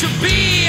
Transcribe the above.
to be.